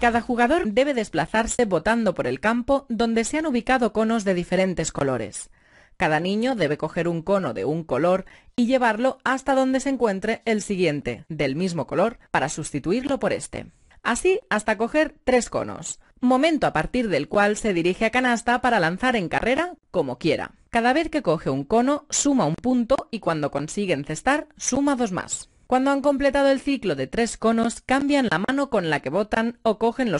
Cada jugador debe desplazarse botando por el campo donde se han ubicado conos de diferentes colores. Cada niño debe coger un cono de un color y llevarlo hasta donde se encuentre el siguiente, del mismo color, para sustituirlo por este. Así hasta coger tres conos, momento a partir del cual se dirige a canasta para lanzar en carrera como quiera. Cada vez que coge un cono suma un punto y cuando consigue encestar suma dos más. Cuando han completado el ciclo de tres conos, cambian la mano con la que botan o cogen los